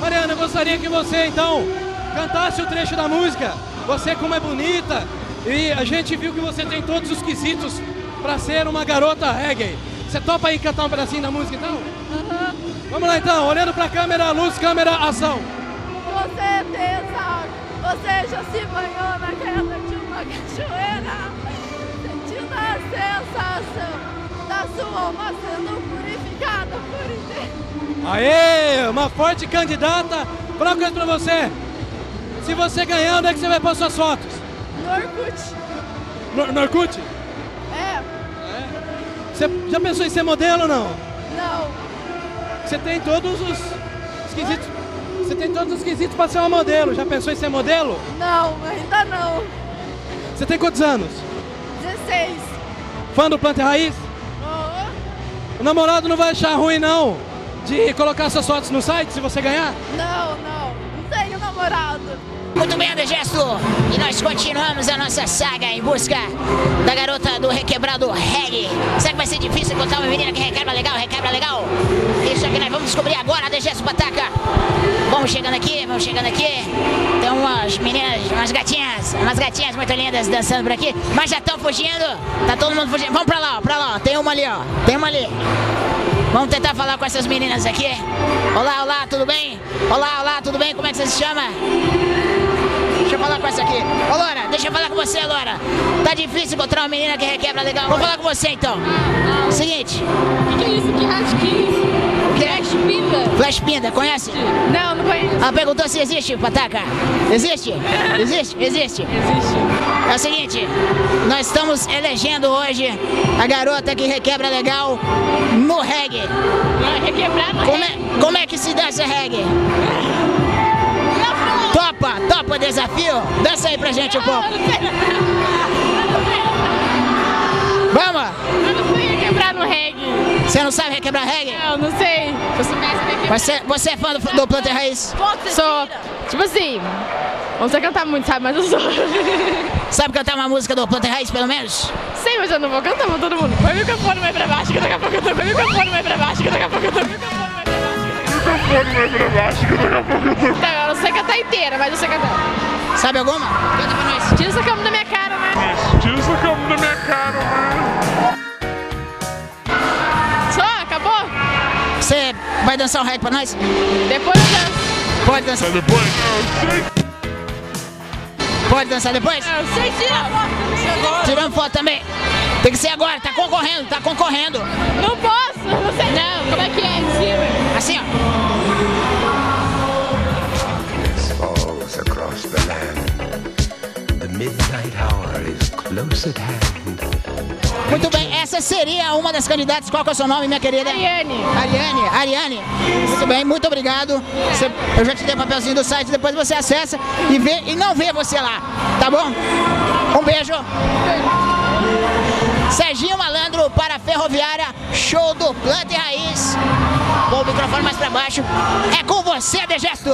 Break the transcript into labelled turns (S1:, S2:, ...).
S1: Mariana, eu gostaria que você então cantasse o trecho da música. Você como é bonita e a gente viu que você tem todos os quesitos para ser uma garota reggae. Você topa aí cantar um pedacinho da música então?
S2: Aham.
S1: Vamos lá então, olhando pra câmera, luz, câmera, ação.
S2: Com certeza, você já se banhou na queda de uma cachoeira, sentindo a sensação da sua alma sendo purificada.
S1: Aê, uma forte candidata. Falar uma coisa pra você. Se você ganhar, onde é que você vai pôr suas fotos?
S2: No Orkut.
S1: No, no Orkut?
S2: É,
S1: Você já pensou em ser modelo ou não?
S2: não,
S1: Você tem todos os os quesitos. Você tem todos os quesitos pra ser uma modelo. Já pensou em ser modelo?
S2: não, ainda não.
S1: Você tem quantos anos?
S2: 16.
S1: Fã do Planta e Raiz?
S2: Aham.
S1: O namorado não vai achar ruim não de colocar suas fotos no site se você ganhar?
S2: Não, não, não tenho namorado.
S3: Muito bem, Adegesto. E nós continuamos a nossa saga em busca da garota do requebrado reggae. Será que vai ser difícil encontrar uma menina que requebra legal, requebra legal? Isso é que nós vamos descobrir agora, Adegesto Pataca. Vamos chegando aqui, vamos chegando aqui. Tem umas meninas, umas gatinhas, umas gatinhas muito lindas dançando por aqui, mas já estão fugindo. Tá todo mundo fugindo. Vamos pra lá, ó, pra lá, ó. Tem uma ali, ó. Tem uma ali. Vamos tentar falar com essas meninas aqui. Olá, olá, tudo bem? Olá, olá, tudo bem? Como é que você se chama? Deixa eu falar com essa aqui. Ô, deixa eu falar com você, Lora. Tá difícil encontrar uma menina que requebra legal. Vou falar com você, então. Seguinte.
S4: O que, que é isso? Que? Flash pinta?
S3: Flash Pinda, conhece?
S4: Não, não conheço.
S3: Ela perguntou se existe, Pataca. Existe? Existe? Existe.
S4: Existe.
S3: É o seguinte, nós estamos elegendo hoje a garota que requebra legal no reggae.
S4: É requebrar no
S3: Como é, como é que se dança reggae? Topa, topa o desafio? Dança aí pra gente um pouco.
S4: Sei.
S3: Vamos! Você não sabe requebrar reggae?
S4: Não, não sei.
S3: Você, você é fã do, do Planta e Raiz?
S4: Sou. Tipo assim. Não sei cantar muito, sabe? Mas eu sou.
S3: Sabe cantar uma música do Planta e Raiz, pelo menos?
S4: Sei, mas eu não vou cantar pra todo mundo. Põe o microfone mais pra baixo, que daqui a pouco eu tô. Põe o microfone mais pra baixo, que daqui a pouco eu tô. Microfone mais pra baixo, que daqui a pouco eu tô. Microfone mais pra baixo, que daqui a pouco eu não sei cantar inteira, mas eu sei cantar.
S3: Sabe alguma? Canta pra nós.
S4: Tira essa câmera da minha cara, né?
S5: Tira essa câmera da minha cara, mano.
S3: Você vai dançar um reggae pra nós?
S4: Depois eu danço.
S3: Pode dançar.
S5: Depois, eu sei.
S3: Pode dançar depois?
S4: Eu sei tirar foto.
S3: Tirando foto também. Tem que ser agora, tá concorrendo, tá concorrendo.
S4: Não posso, não sei não. Como é que
S3: Muito bem, essa seria uma das candidatas. Qual é o seu nome, minha querida?
S4: Ariane.
S3: Ariane, Ariane. Muito bem, muito obrigado. Você- eu já te dei o papelzinho do site, depois você acessa e vê e não vê você lá, tá bom? Um beijo. Serginho Malandro para a Ferroviária, show do Planta e Raiz. Com o microfone mais pra baixo. É com você, Degesto.